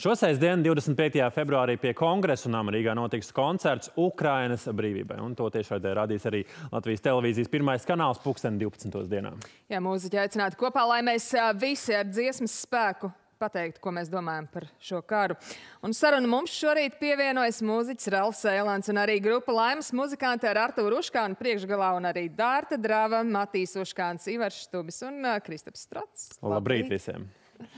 Šo sestdienu, 25. februārī, pie kongresa un Rīgā notiks koncerts Ukrainas brīvībai. Un to tiešraidē radīs arī Latvijas televīzijas pirmais kanāls pulksten 12. dienā. Jā, mūziķi aicināti kopā, lai mēs visi ar dziesmas spēku pateiktu, ko mēs domājam par šo karu. Un sarunu mums šorīt pievienojas mūziķis Ralfs Eilants un arī grupa Laimas muzikanti ar Arturu Uškānu priekšgalā un arī Dārta Drava, Matīs Uškāns, Ivars Štubis un Kristaps Strats. Labrīt, Labrīt visiem!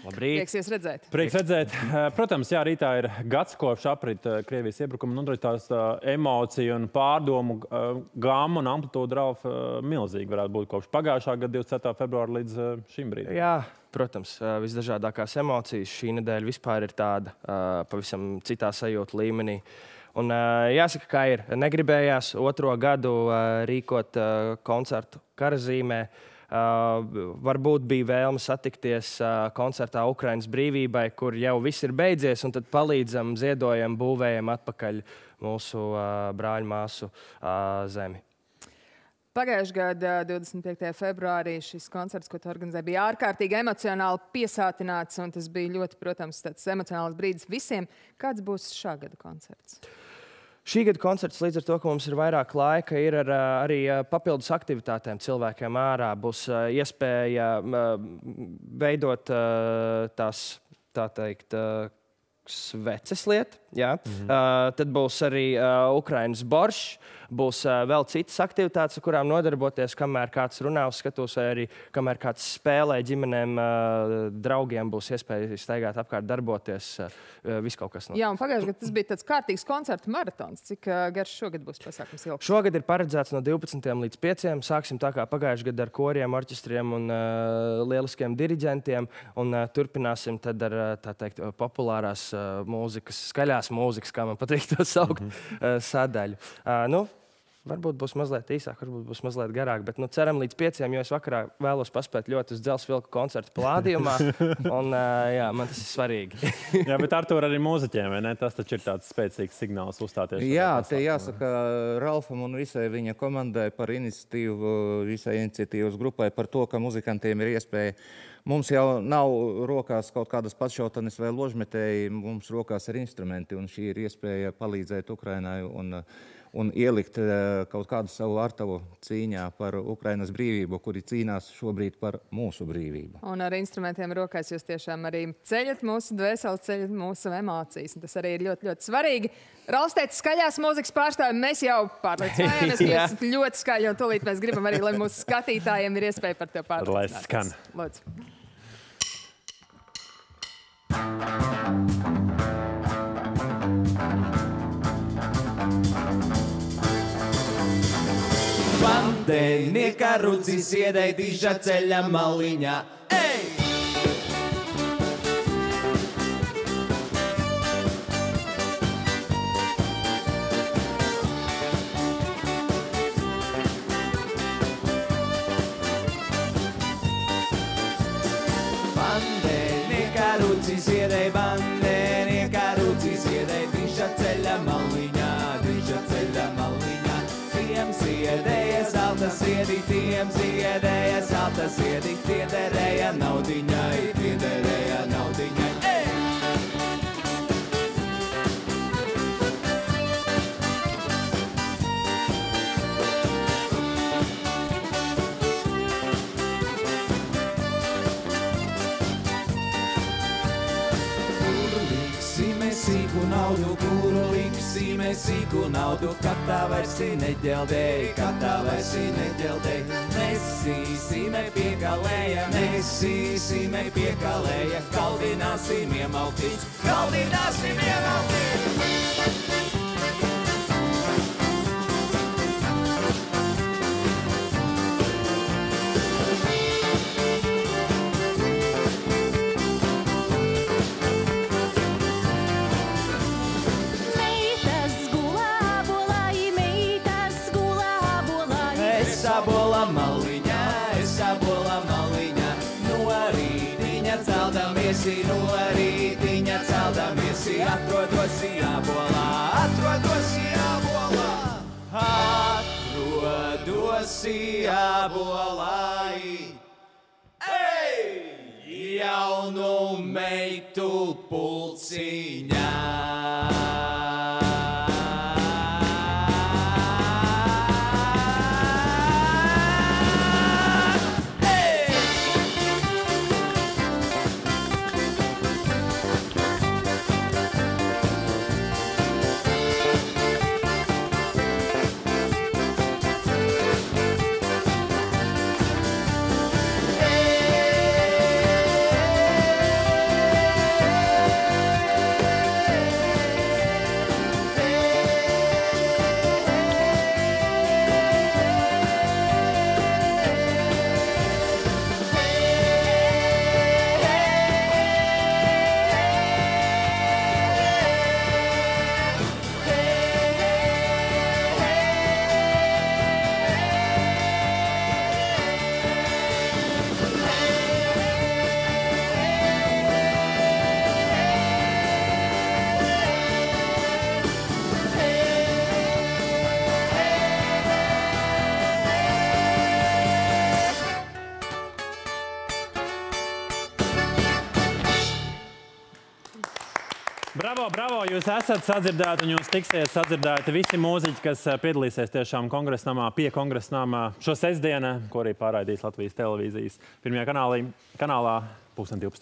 Labrīt. Prieksies redzēt. Prieks redzēt. Eh, protams, jā, rītā ir gads kopš aprit eh, Krievijas iebrukuma. Un tās eh, emociju un pārdomu gāma un amplitūda raufa milzīgi varētu būt kopš pagājušā gada 27. februāra līdz šim brīdim. Jā. Protams, visdažādākās emocijas šī nedēļa vispār ir tāda pavisam citā sajūta līmenī. Un, jāsaka, kā ir. Negribējās otro gadu rīkot koncertu karazīmē. Uh, varbūt bija vēlme satikties uh, koncertā Ukraiņas brīvībai, kur jau viss ir beidzies, un tad palīdzam, ziedojam, būvējam atpakaļ mūsu uh, brāļu māsu zemi. Pagājušajā gadā, 25. februārī, šis koncerts, ko tu organizēji, bija ārkārtīgi emocionāli piesātināts. Tas bija ļoti, protams, tāds emocionāls brīdis visiem. Kāds būs šā gada koncerts? Uh, Šī gada koncerts līdz ar to, ka mums ir vairāk laika, ir ar, arī papildus aktivitātēm cilvēkiem ārā. Būs iespēja veidot tās, tā teikt, sveces lieta. Ja? Mm -hmm. uh, tad būs arī uh, Ukraiņas boršs, būs uh, vēl citas aktivitātes, ar kurām nodarboties, kamēr kāds runā uz skatuves, vai arī kamēr kāds spēlē ģimenēm, uh, draugiem būs iespēja staigāt apkārt, darboties. Uh, viss kaut kas no Jā, un pagājušajā gadā tas bija tāds kārtīgs koncertu maratons. Cik uh, garš šogad būs pasākums? Ilgs? Šogad ir paredzēts no 12 līdz 5. Sāksim tā kā pagājušajā gadā ar koriem, orķestriem un uh, lieliskiem diriģentiem. Un, uh, turpināsim tad ar tā teikt, populārās uh, mūzikas skaļās dziļās mūzikas, kā man patīk to saukt, mm -hmm. sadaļu. Uh, nu, Varbūt būs mazliet īsāk, varbūt būs mazliet garāk, bet nu, ceram līdz pieciem, jo es vakarā vēlos paspēt ļoti uz dzelzceļa vilku koncertu plādījumā. un, uh, jā, man tas ir svarīgi. jā, bet ar to arī mūziķiem, vai ne? Tas taču ir tāds spēcīgs signāls uzstāties. Jā, te jāsaka Ralfam un visai viņa komandai par iniciatīvu, visai iniciatīvas grupai par to, ka muzikantiem ir iespēja Mums jau nav rokās kaut kādas pašautenes vai ložmetēji, mums rokās ir instrumenti, un šī ir iespēja palīdzēt Ukrainai un, un ielikt eh, kaut kādu savu artavu cīņā par Ukrainas brīvību, kuri cīnās šobrīd par mūsu brīvību. Un ar instrumentiem rokās jūs tiešām arī ceļat mūsu dvēseli, ceļat mūsu emocijas, un tas arī ir ļoti, ļoti svarīgi. Ralstēts skaļās mūzikas pārstāvi, mēs jau pārliecinājāmies, ka jūs ļoti skaļi, un tūlīt mēs gribam arī, lai mūsu skatītājiem ir iespēja par to pārliecināt. Lai skan. Lūdzu. Тенника руці сідай, дижа целя малиня. Ей! Пан, тенника руці zelta ziedi, tiem ziedēja zelta ziedi, tie derēja naudiņai, tie naudu, kuru liksīmē sīku naudu, kad tā vairs neģeldēja, kad tā vairs neģeldēja. Nesīsīmē piekalēja, nesīsīmē piekalēja, kaldināsim iemaltīts, kaldināsim iemaltīts. Celdamies, no rītiņa celdamies, atrodos jābolā, atrodos jābolā. Atrodos jābolā. Ei! jaunu meitu pulciņā. Bravo, bravo! Jūs esat sadzirdēti un jūs tiksiet sadzirdēti visi mūziķi, kas eh, piedalīsies tiešām kongresnamā, pie kongresnamā šo sestdienu, ko arī pārraidīs Latvijas televīzijas pirmajā kanālī, kanālā 2012.